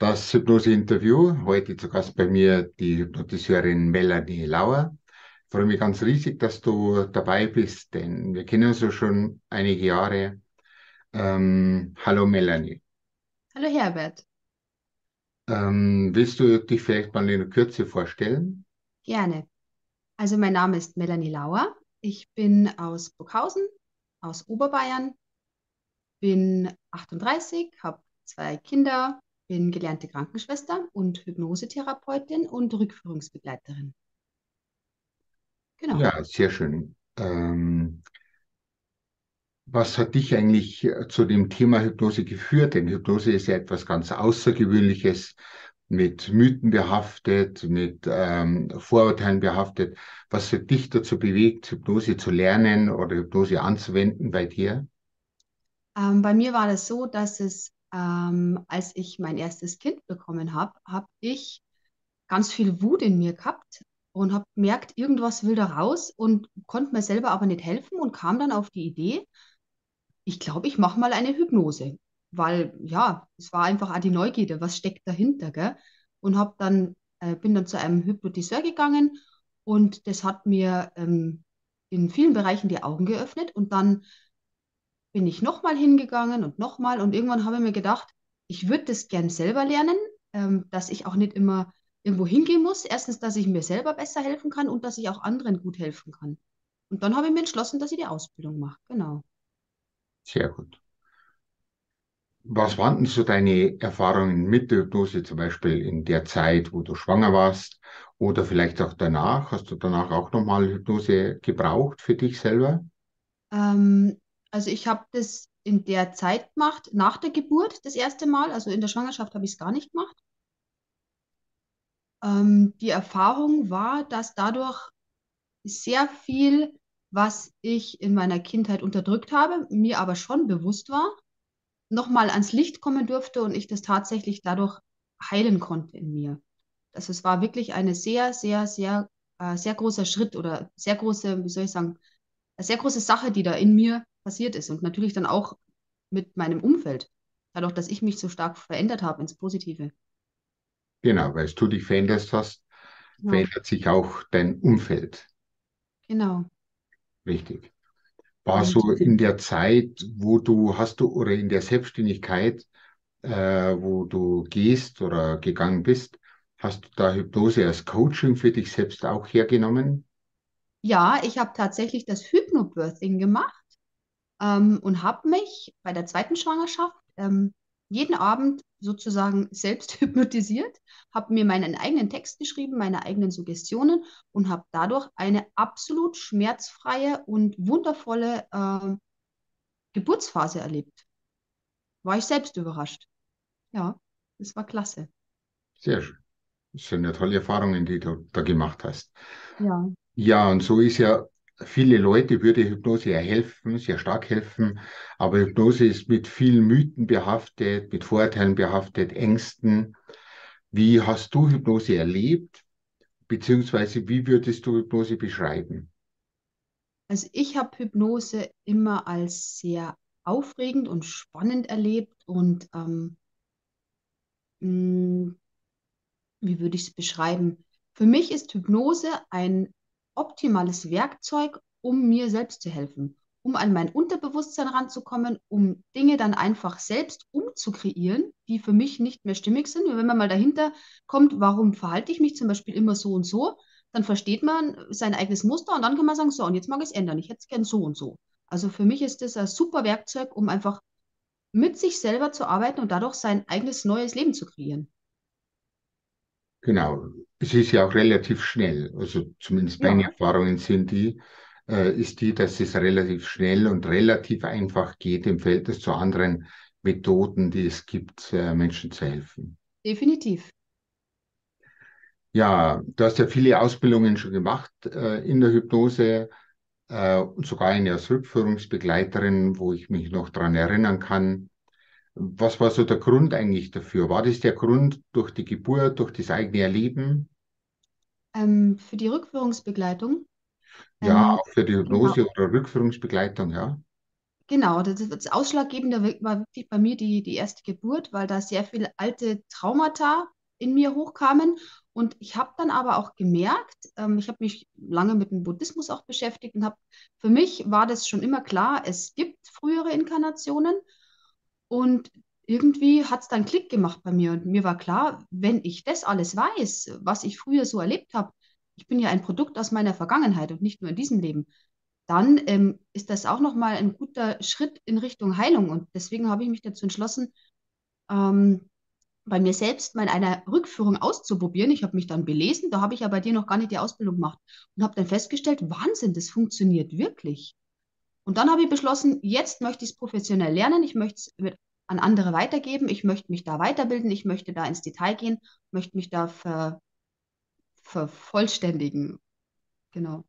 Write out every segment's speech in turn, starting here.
Das Hypnose-Interview. Heute zu Gast bei mir die Hypnotiseurin Melanie Lauer. Ich freue mich ganz riesig, dass du dabei bist, denn wir kennen uns ja schon einige Jahre. Ähm, hallo Melanie. Hallo Herbert. Ähm, willst du dich vielleicht mal in Kürze vorstellen? Gerne. Also mein Name ist Melanie Lauer. Ich bin aus Burghausen, aus Oberbayern, bin 38, habe zwei Kinder, bin gelernte Krankenschwester und Hypnosetherapeutin und Rückführungsbegleiterin. Genau. Ja, sehr schön. Ähm, was hat dich eigentlich äh, zu dem Thema Hypnose geführt? Denn Hypnose ist ja etwas ganz Außergewöhnliches, mit Mythen behaftet, mit ähm, Vorurteilen behaftet. Was hat dich dazu bewegt, Hypnose zu lernen oder Hypnose anzuwenden bei dir? Ähm, bei mir war das so, dass es ähm, als ich mein erstes Kind bekommen habe, habe ich ganz viel Wut in mir gehabt und habe gemerkt, irgendwas will da raus und konnte mir selber aber nicht helfen und kam dann auf die Idee, ich glaube, ich mache mal eine Hypnose, weil ja, es war einfach auch die Neugierde, was steckt dahinter, gell? Und habe dann äh, bin dann zu einem Hypnotiseur gegangen und das hat mir ähm, in vielen Bereichen die Augen geöffnet und dann bin ich nochmal hingegangen und nochmal und irgendwann habe ich mir gedacht, ich würde das gern selber lernen, ähm, dass ich auch nicht immer irgendwo hingehen muss. Erstens, dass ich mir selber besser helfen kann und dass ich auch anderen gut helfen kann. Und dann habe ich mir entschlossen, dass ich die Ausbildung mache. Genau. Sehr gut. Was waren denn so deine Erfahrungen mit der Hypnose, zum Beispiel in der Zeit, wo du schwanger warst oder vielleicht auch danach? Hast du danach auch nochmal Hypnose gebraucht für dich selber? Ähm, also ich habe das in der Zeit gemacht, nach der Geburt das erste Mal. Also in der Schwangerschaft habe ich es gar nicht gemacht. Ähm, die Erfahrung war, dass dadurch sehr viel, was ich in meiner Kindheit unterdrückt habe, mir aber schon bewusst war, nochmal ans Licht kommen durfte und ich das tatsächlich dadurch heilen konnte in mir. Also es war wirklich eine sehr, sehr, sehr, äh, sehr großer Schritt oder sehr große, wie soll ich sagen, eine sehr große Sache, die da in mir passiert ist und natürlich dann auch mit meinem Umfeld, dadurch, dass ich mich so stark verändert habe ins Positive. Genau, weil du dich veränderst hast, genau. verändert sich auch dein Umfeld. Genau. Richtig. War so in der Zeit, wo du hast du oder in der Selbstständigkeit, äh, wo du gehst oder gegangen bist, hast du da Hypnose als Coaching für dich selbst auch hergenommen? Ja, ich habe tatsächlich das Hypnobirthing gemacht ähm, und habe mich bei der zweiten Schwangerschaft ähm, jeden Abend sozusagen selbst hypnotisiert, habe mir meinen eigenen Text geschrieben, meine eigenen Suggestionen und habe dadurch eine absolut schmerzfreie und wundervolle äh, Geburtsphase erlebt. War ich selbst überrascht. Ja, das war klasse. Sehr schön. Das sind ja tolle Erfahrungen, die du da gemacht hast. Ja. Ja, und so ist ja viele Leute würde Hypnose ja helfen, sehr stark helfen, aber Hypnose ist mit vielen Mythen behaftet, mit Vorurteilen behaftet, Ängsten. Wie hast du Hypnose erlebt, beziehungsweise wie würdest du Hypnose beschreiben? Also ich habe Hypnose immer als sehr aufregend und spannend erlebt und ähm, mm, wie würde ich es beschreiben? Für mich ist Hypnose ein optimales Werkzeug, um mir selbst zu helfen, um an mein Unterbewusstsein ranzukommen, um Dinge dann einfach selbst umzukreieren, die für mich nicht mehr stimmig sind. Und wenn man mal dahinter kommt, warum verhalte ich mich zum Beispiel immer so und so, dann versteht man sein eigenes Muster und dann kann man sagen, so, und jetzt mag ich es ändern, ich hätte es gern so und so. Also für mich ist das ein super Werkzeug, um einfach mit sich selber zu arbeiten und dadurch sein eigenes neues Leben zu kreieren. Genau. Es ist ja auch relativ schnell. Also zumindest meine ja. Erfahrungen sind die, äh, ist die, dass es relativ schnell und relativ einfach geht im Verhältnis zu anderen Methoden, die es gibt, äh, Menschen zu helfen. Definitiv. Ja, du hast ja viele Ausbildungen schon gemacht äh, in der Hypnose äh, und sogar eine als Rückführungsbegleiterin, wo ich mich noch daran erinnern kann. Was war so der Grund eigentlich dafür? War das der Grund durch die Geburt, durch das eigene Erleben? Ähm, für die Rückführungsbegleitung? Ja, ähm, auch für die Hypnose genau. oder Rückführungsbegleitung, ja. Genau, das, das Ausschlaggebende war wirklich bei mir die, die erste Geburt, weil da sehr viele alte Traumata in mir hochkamen. Und ich habe dann aber auch gemerkt, ähm, ich habe mich lange mit dem Buddhismus auch beschäftigt und habe, für mich war das schon immer klar, es gibt frühere Inkarnationen. Und irgendwie hat es dann Klick gemacht bei mir. Und mir war klar, wenn ich das alles weiß, was ich früher so erlebt habe, ich bin ja ein Produkt aus meiner Vergangenheit und nicht nur in diesem Leben, dann ähm, ist das auch nochmal ein guter Schritt in Richtung Heilung. Und deswegen habe ich mich dazu entschlossen, ähm, bei mir selbst mal eine Rückführung auszuprobieren. Ich habe mich dann belesen, da habe ich ja bei dir noch gar nicht die Ausbildung gemacht und habe dann festgestellt, Wahnsinn, das funktioniert wirklich. Und dann habe ich beschlossen, jetzt möchte ich es professionell lernen, ich möchte es an andere weitergeben, ich möchte mich da weiterbilden, ich möchte da ins Detail gehen, möchte mich da ver, vervollständigen. Genau.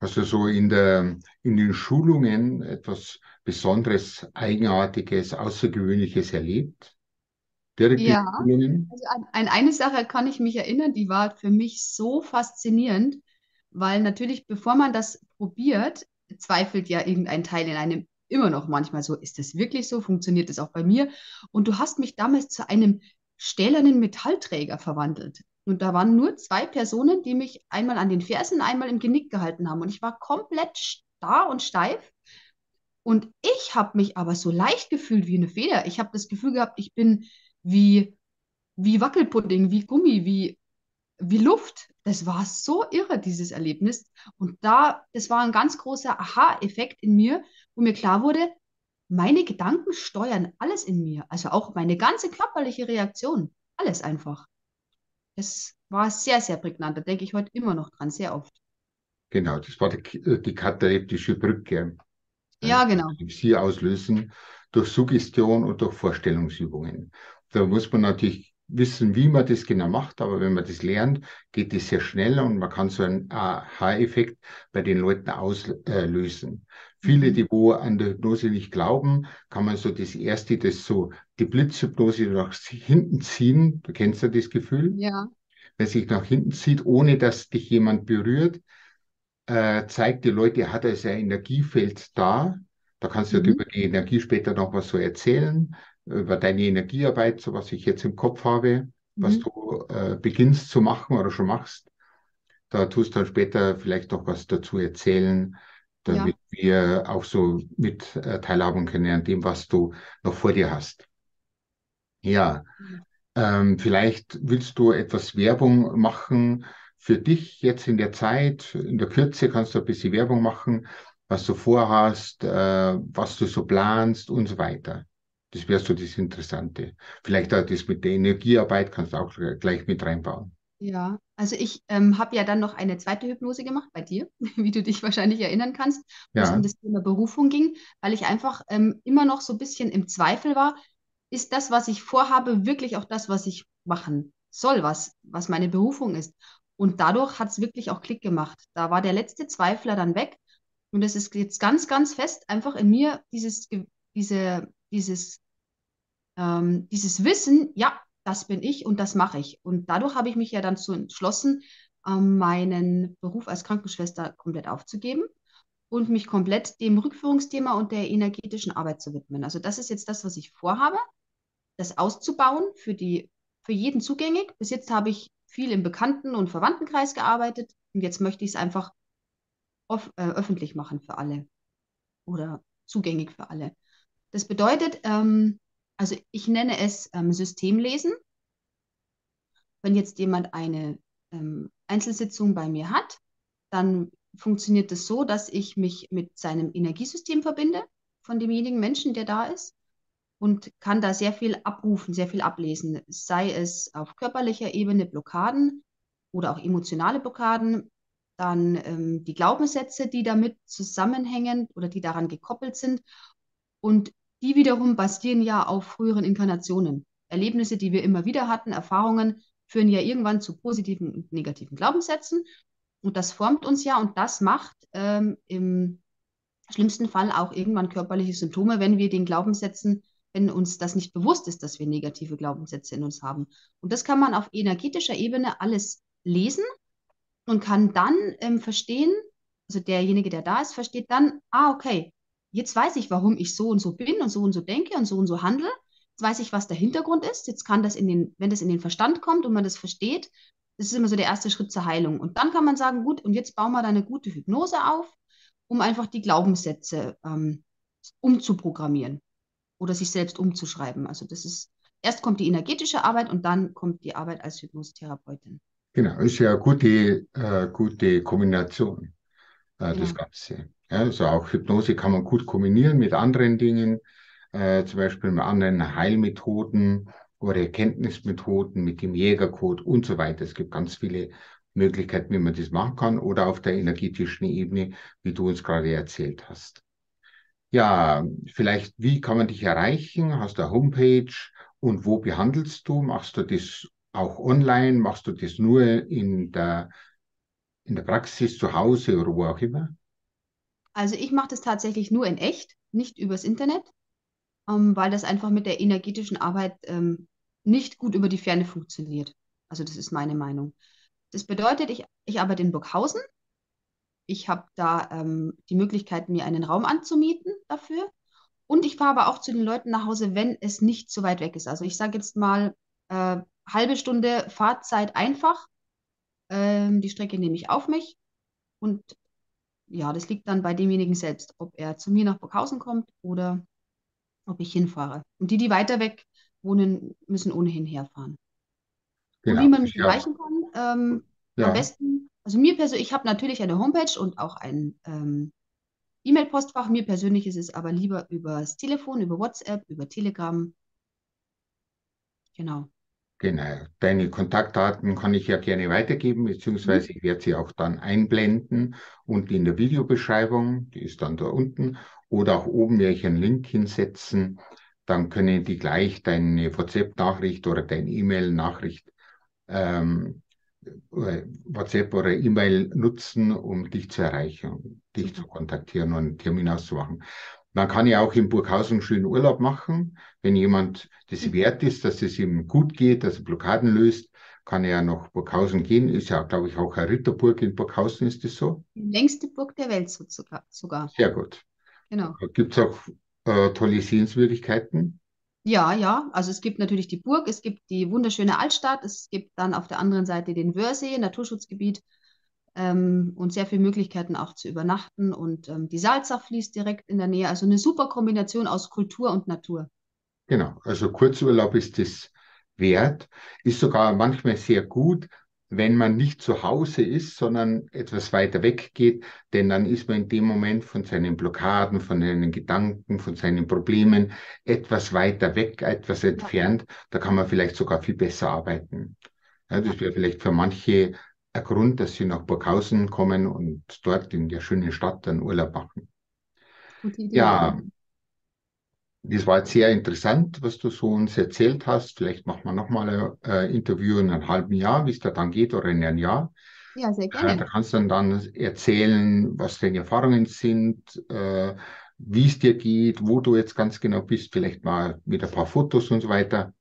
Hast du so in der, in den Schulungen etwas Besonderes, Eigenartiges, Außergewöhnliches erlebt? Direkte ja, also an, an eine Sache kann ich mich erinnern, die war für mich so faszinierend, weil natürlich, bevor man das probiert, zweifelt ja irgendein Teil in einem immer noch manchmal so, ist das wirklich so? Funktioniert das auch bei mir? Und du hast mich damals zu einem stählernen Metallträger verwandelt. Und da waren nur zwei Personen, die mich einmal an den Fersen, einmal im Genick gehalten haben. Und ich war komplett starr und steif. Und ich habe mich aber so leicht gefühlt wie eine Feder. Ich habe das Gefühl gehabt, ich bin wie, wie Wackelpudding, wie Gummi, wie, wie Luft. Das war so irre, dieses Erlebnis. Und da, das war ein ganz großer Aha-Effekt in mir, wo mir klar wurde, meine Gedanken steuern alles in mir. Also auch meine ganze körperliche Reaktion. Alles einfach. Es war sehr, sehr prägnant. Da denke ich heute immer noch dran, sehr oft. Genau, das war die, äh, die kataleptische Brücke. Ja, genau. Sie auslösen durch Suggestion und durch Vorstellungsübungen. Da muss man natürlich wissen, wie man das genau macht, aber wenn man das lernt, geht das sehr schnell und man kann so einen Aha-Effekt bei den Leuten auslösen. Viele, mhm. die wo an der Hypnose nicht glauben, kann man so das erste, das so die Blitzhypnose nach hinten ziehen. Du kennst ja das Gefühl? Ja. Wer sich nach hinten zieht, ohne dass dich jemand berührt, äh, zeigt die Leute, hat er sein Energiefeld da. Da kannst du mhm. über die Energie später noch was so erzählen, über deine Energiearbeit, so was ich jetzt im Kopf habe, mhm. was du äh, beginnst zu machen oder schon machst. Da tust du dann später vielleicht noch was dazu erzählen damit ja. wir auch so mit äh, teilhaben können an dem, was du noch vor dir hast. Ja, ähm, vielleicht willst du etwas Werbung machen für dich jetzt in der Zeit. In der Kürze kannst du ein bisschen Werbung machen, was du vorhast, äh, was du so planst und so weiter. Das wäre so das Interessante. Vielleicht auch das mit der Energiearbeit kannst du auch gleich mit reinbauen. Ja, also ich ähm, habe ja dann noch eine zweite Hypnose gemacht bei dir, wie du dich wahrscheinlich erinnern kannst, wo es um das Thema Berufung ging, weil ich einfach ähm, immer noch so ein bisschen im Zweifel war, ist das, was ich vorhabe, wirklich auch das, was ich machen soll, was, was meine Berufung ist. Und dadurch hat es wirklich auch Klick gemacht. Da war der letzte Zweifler dann weg. Und es ist jetzt ganz, ganz fest einfach in mir dieses, diese, dieses, ähm, dieses Wissen, ja, das bin ich und das mache ich. Und dadurch habe ich mich ja dann so entschlossen, ähm, meinen Beruf als Krankenschwester komplett aufzugeben und mich komplett dem Rückführungsthema und der energetischen Arbeit zu widmen. Also das ist jetzt das, was ich vorhabe, das auszubauen für die für jeden zugänglich. Bis jetzt habe ich viel im Bekannten- und Verwandtenkreis gearbeitet und jetzt möchte ich es einfach off, äh, öffentlich machen für alle oder zugänglich für alle. Das bedeutet, ähm, also ich nenne es ähm, Systemlesen. Wenn jetzt jemand eine ähm, Einzelsitzung bei mir hat, dann funktioniert es das so, dass ich mich mit seinem Energiesystem verbinde von demjenigen Menschen, der da ist und kann da sehr viel abrufen, sehr viel ablesen, sei es auf körperlicher Ebene Blockaden oder auch emotionale Blockaden, dann ähm, die Glaubenssätze, die damit zusammenhängen oder die daran gekoppelt sind und die wiederum basieren ja auf früheren Inkarnationen. Erlebnisse, die wir immer wieder hatten, Erfahrungen, führen ja irgendwann zu positiven und negativen Glaubenssätzen. Und das formt uns ja und das macht ähm, im schlimmsten Fall auch irgendwann körperliche Symptome, wenn wir den Glaubenssätzen, wenn uns das nicht bewusst ist, dass wir negative Glaubenssätze in uns haben. Und das kann man auf energetischer Ebene alles lesen und kann dann ähm, verstehen, also derjenige, der da ist, versteht dann, ah, okay, jetzt weiß ich, warum ich so und so bin und so und so denke und so und so handle. Jetzt weiß ich, was der Hintergrund ist. Jetzt kann das in den, wenn das in den Verstand kommt und man das versteht, das ist immer so der erste Schritt zur Heilung. Und dann kann man sagen, gut, und jetzt bauen wir da eine gute Hypnose auf, um einfach die Glaubenssätze ähm, umzuprogrammieren oder sich selbst umzuschreiben. Also das ist, erst kommt die energetische Arbeit und dann kommt die Arbeit als Hypnosetherapeutin. Genau, ist ja eine gute, äh, gute Kombination, äh, genau. das Ganze. Ja, also auch Hypnose kann man gut kombinieren mit anderen Dingen, äh, zum Beispiel mit anderen Heilmethoden oder Erkenntnismethoden, mit dem Jägercode und so weiter. Es gibt ganz viele Möglichkeiten, wie man das machen kann oder auf der energetischen Ebene, wie du uns gerade erzählt hast. Ja, vielleicht, wie kann man dich erreichen? Hast du eine Homepage und wo behandelst du? Machst du das auch online? Machst du das nur in der, in der Praxis zu Hause oder wo auch immer? Also ich mache das tatsächlich nur in echt, nicht übers Internet, ähm, weil das einfach mit der energetischen Arbeit ähm, nicht gut über die Ferne funktioniert. Also das ist meine Meinung. Das bedeutet, ich, ich arbeite in Burghausen. Ich habe da ähm, die Möglichkeit, mir einen Raum anzumieten dafür. Und ich fahre aber auch zu den Leuten nach Hause, wenn es nicht so weit weg ist. Also ich sage jetzt mal, äh, halbe Stunde Fahrzeit einfach. Ähm, die Strecke nehme ich auf mich. Und ja, das liegt dann bei demjenigen selbst, ob er zu mir nach Burghausen kommt oder ob ich hinfahre. Und die, die weiter weg wohnen, müssen ohnehin herfahren. Genau. Und wie man mich erreichen kann, ähm, ja. am besten, also mir persönlich, ich habe natürlich eine Homepage und auch ein ähm, E-Mail-Postfach. Mir persönlich ist es aber lieber über das Telefon, über WhatsApp, über Telegram. Genau. Genau, deine Kontaktdaten kann ich ja gerne weitergeben, beziehungsweise ich werde sie auch dann einblenden und in der Videobeschreibung, die ist dann da unten, oder auch oben werde ich einen Link hinsetzen. Dann können die gleich deine WhatsApp-Nachricht oder deine E-Mail-Nachricht, ähm, WhatsApp oder E-Mail nutzen, um dich zu erreichen, dich zu kontaktieren und einen Termin auszumachen. Man kann ja auch in Burghausen schönen Urlaub machen. Wenn jemand das wert ist, dass es ihm gut geht, dass er Blockaden löst, kann er nach Burghausen gehen. Ist ja, glaube ich, auch eine Ritterburg in Burghausen, ist das so? Die längste Burg der Welt sogar. Sehr gut. Genau. Gibt es auch äh, tolle Sehenswürdigkeiten? Ja, ja. Also es gibt natürlich die Burg, es gibt die wunderschöne Altstadt, es gibt dann auf der anderen Seite den Wörsee, Naturschutzgebiet ähm, und sehr viele Möglichkeiten auch zu übernachten. Und ähm, die Salzach fließt direkt in der Nähe. Also eine super Kombination aus Kultur und Natur. Genau, also Kurzurlaub ist es wert, ist sogar manchmal sehr gut, wenn man nicht zu Hause ist, sondern etwas weiter weg geht, denn dann ist man in dem Moment von seinen Blockaden, von seinen Gedanken, von seinen Problemen etwas weiter weg, etwas entfernt. Da kann man vielleicht sogar viel besser arbeiten. Ja, das wäre vielleicht für manche ein Grund, dass sie nach Burghausen kommen und dort in der schönen Stadt dann Urlaub machen. Ja, das war jetzt sehr interessant, was du so uns erzählt hast. Vielleicht machen wir nochmal ein äh, Interview in einem halben Jahr, wie es da dann geht, oder in einem Jahr. Ja, sehr gerne. Äh, da kannst du dann, dann erzählen, was deine Erfahrungen sind, äh, wie es dir geht, wo du jetzt ganz genau bist, vielleicht mal mit ein paar Fotos und so weiter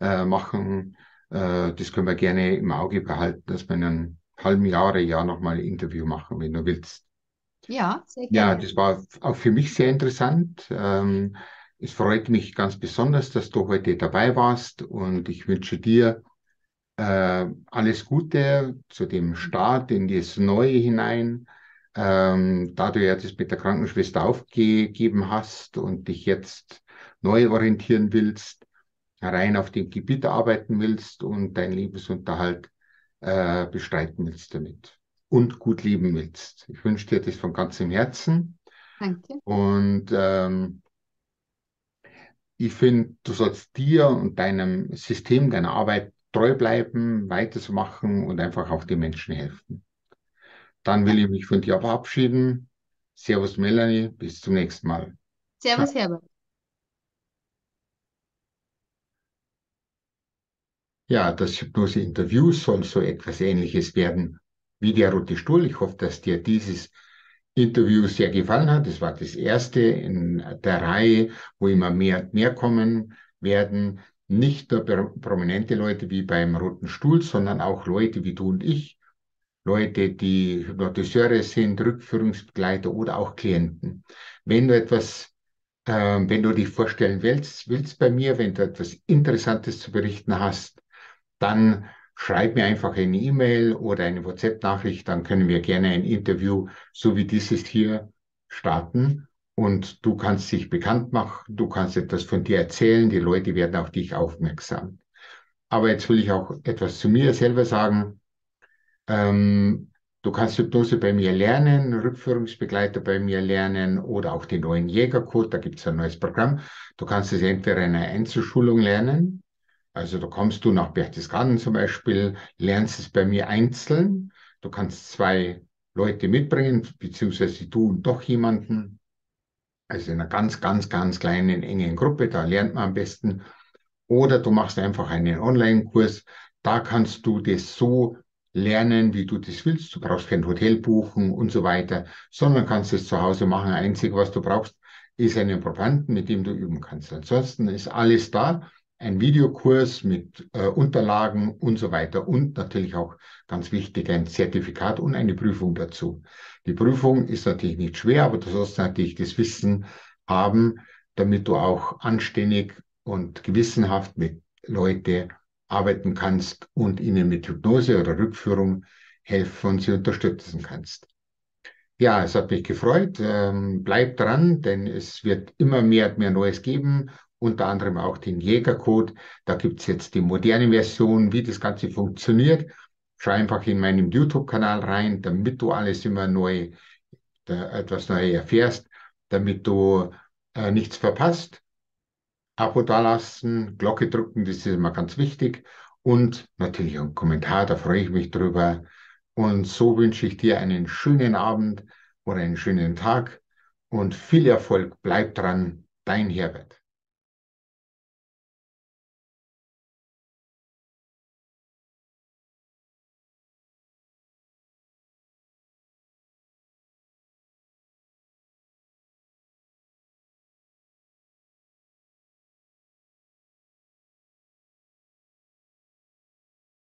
äh, machen. Äh, das können wir gerne im Auge behalten, dass wir in einem halben Jahr, Jahr nochmal ein Interview machen, wenn du willst. Ja, sehr gerne. Ja, das war auch für mich sehr interessant. Ähm, es freut mich ganz besonders, dass du heute dabei warst und ich wünsche dir äh, alles Gute zu dem Start in das Neue hinein. Ähm, da du ja das mit der Krankenschwester aufgegeben hast und dich jetzt neu orientieren willst, rein auf dem Gebiet arbeiten willst und deinen Lebensunterhalt äh, bestreiten willst damit und gut leben willst. Ich wünsche dir das von ganzem Herzen. Danke. Und ähm, ich finde, du sollst dir und deinem System, deiner Arbeit treu bleiben, weiterzumachen und einfach auch den Menschen helfen. Dann will ich mich von dir verabschieden. Servus Melanie, bis zum nächsten Mal. Servus Herbert. Ja, das Hypnose-Interview soll so etwas Ähnliches werden wie der Rote Stuhl. Ich hoffe, dass dir dieses Interview sehr gefallen hat. Es war das erste in der Reihe, wo immer mehr und mehr kommen werden. Nicht nur prominente Leute wie beim Roten Stuhl, sondern auch Leute wie du und ich, Leute, die Hypnotiseure sind, Rückführungsbegleiter oder auch Klienten. Wenn du etwas, äh, wenn du dich vorstellen willst, willst bei mir, wenn du etwas Interessantes zu berichten hast, dann schreib mir einfach eine E-Mail oder eine WhatsApp-Nachricht, dann können wir gerne ein Interview, so wie dieses hier, starten. Und du kannst dich bekannt machen, du kannst etwas von dir erzählen, die Leute werden auf dich aufmerksam. Aber jetzt will ich auch etwas zu mir selber sagen. Ähm, du kannst Hypnose bei mir lernen, Rückführungsbegleiter bei mir lernen oder auch den neuen Jägercode, da gibt es ein neues Programm. Du kannst es entweder in einer Einzelschulung lernen, also da kommst du nach Berchtesgaden zum Beispiel, lernst es bei mir einzeln. Du kannst zwei Leute mitbringen, beziehungsweise du und doch jemanden. Also in einer ganz, ganz, ganz kleinen, engen Gruppe, da lernt man am besten. Oder du machst einfach einen Online-Kurs, da kannst du das so lernen, wie du das willst. Du brauchst kein Hotel buchen und so weiter, sondern kannst es zu Hause machen. Einzig, was du brauchst, ist einen Probanden, mit dem du üben kannst. Ansonsten ist alles da. Ein Videokurs mit äh, Unterlagen und so weiter und natürlich auch ganz wichtig ein Zertifikat und eine Prüfung dazu. Die Prüfung ist natürlich nicht schwer, aber du sollst natürlich das Wissen haben, damit du auch anständig und gewissenhaft mit Leuten arbeiten kannst und ihnen mit Hypnose oder Rückführung helfen und sie unterstützen kannst. Ja, es hat mich gefreut. Ähm, bleib dran, denn es wird immer mehr und mehr Neues geben, unter anderem auch den Jägercode. Da gibt es jetzt die moderne Version, wie das Ganze funktioniert. Schau einfach in meinem YouTube-Kanal rein, damit du alles immer neu, etwas Neues erfährst, damit du äh, nichts verpasst. Abo dalassen, Glocke drücken, das ist immer ganz wichtig. Und natürlich ein Kommentar, da freue ich mich drüber. Und so wünsche ich dir einen schönen Abend oder einen schönen Tag und viel Erfolg. Bleib dran, dein Herbert.